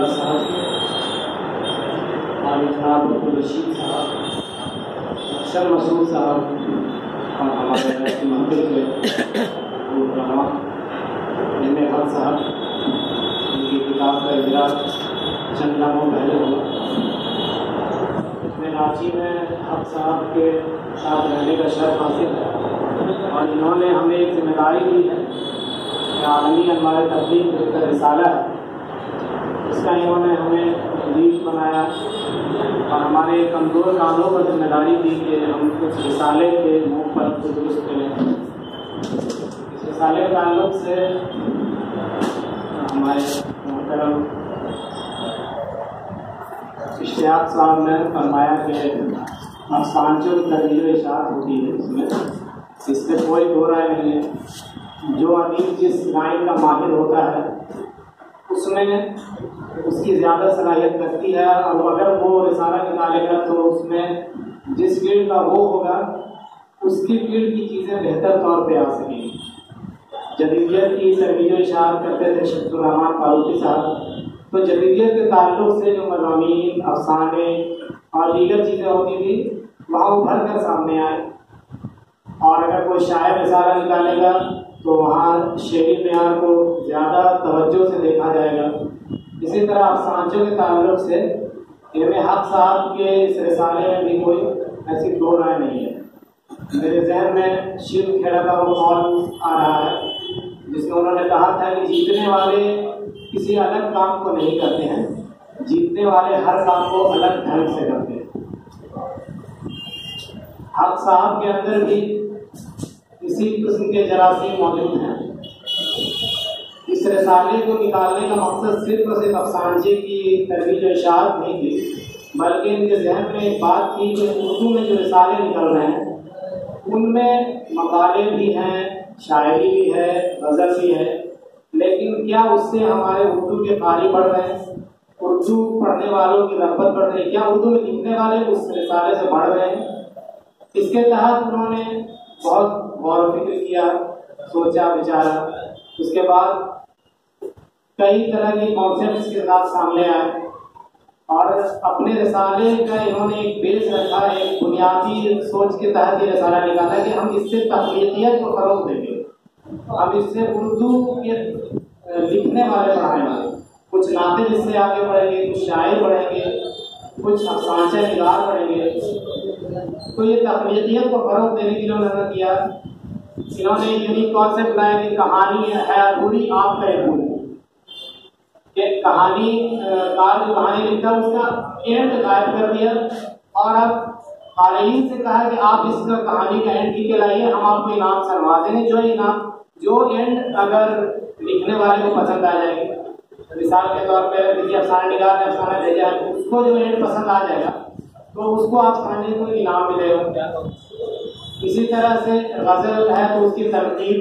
अब्दुल्ला साहब जनाब अब्दुल रशीद साहब अक्सर मसूद साहब और हमारे मंदिर के ए हक साहब उनकी किताब का इजरा चंद नामों पहले हुआ रांची में हक साहब के साथ रहने का शर्फ हासिल है और इन्होंने हमें एक ज़िम्मेदारी दी है आलमी हमारे तबलीग का रिसाला है इसका इन्होंने हमें लीड बनाया और हमारे कमज़ोर कानों पर ज़िम्मेदारी दी कि हम कुछ रिसाले के मुँह पर दुरुस्त करें। इस रिसाले के ताल्लुक से, हमारे मोहतरम इश्तियाक साहब ने फरमाया कि अफसानचों की तहरीर इशात होती है इसमें। इससे कोई दो राय नहीं है। जो अदीब जिस लाइन का माहिर होता है उसमें उसकी ज़्यादा सलाहियत लगती है। और अगर वो रिसाला निकालेगा तो उसमें जिस फ़ील्ड का वो होगा, उसकी फ़ील्ड की चीज़ें बेहतर तौर पे आ सकेंगी। जदीदियत की तरवीज इशार करते थे शख्सुररहमान फारूकी साहब तो जदीदियत के ताल्लुक से जो मजामी अफसाने और दीगर चीज़ें होती थी, वहाँ उभर कर सामने आए। और अगर कोई शायर रिसाला निकालेगा तो वहाँ शेरी मैार को ज़्यादा तवज्जो से देखा जाएगा। इसी तरह अफसानचों के ताल्लुक से एम हक साहब के इस रिसाले में भी कोई ऐसी दो राय नहीं है। मेरे जहन में शिव खेड़ा का वो कौल आ रहा है, जिसमें उन्होंने कहा था कि जीतने वाले किसी अलग काम को नहीं करते हैं, जीतने वाले हर काम को अलग ढंग से करते हैं। हक साहब के अंदर भी इसी किस्म के जरासीम मौजूद हैं। इस रसाले को निकालने का मकसद सिर्फ़ और सिर्फ़ अफसानजे की तरवीज इशारत नहीं थी, बल्कि इनके जहन में एक बात थी कि उर्दू में जो रसाले निकल रहे हैं, उनमें मकाले भी हैं, शायरी भी है, गज़ल भी है। लेकिन क्या उससे हमारे उर्दू के कारी बढ़ रहे हैं? उर्दू पढ़ने वालों की रगबत बढ़ रही है। क्या उर्दू में लिखने वाले उस रिसाले से बढ़ रहे हैं? इसके तहत उन्होंने बहुत गौर फ़िक्र किया, सोचा, विचारा। उसके बाद कई तरह के कॉन्सेप्ट के साथ सामने आए। और अपने रसाले का इन्होंने एक बेस रखा, एक बुनियादी सोच के तहत ये रिसाला निकाला कि हम इससे तकलीफियत को फरोग देंगे। अब इससे उर्दू के लिखने वाले पढ़ाने वाले। कुछ नाते जिससे आगे बढ़ेंगे, कुछ शायर बढ़ेंगे, कुछ अफसानचे निगार बढ़ेंगे। तो ये तकलीफियत को फरोग देने के लिए उन्होंने किया? इन्होंने यूनिक कॉन्सेप्ट लाया कि कहानी है अधूरी आप है। एक कहानी कार जो कहानी लिखता उसका एंड गायब कर दिया। और अब खालीन से कहा कि आप इस कहानी का एंड ठीक लाइए, हम आपको इनाम सरवा देंगे। जो इनाम, जो एंड अगर लिखने वाले को पसंद आ जाएगी मिसाल के तौर पर किसी अफसाना निगाह ने अफसाना भेजा है, उसको जो एंड पसंद आ जाएगा तो उसको आप खाने कोई इनाम मिलेगा। इसी तरह से गज़ल है तो उसकी तरतीब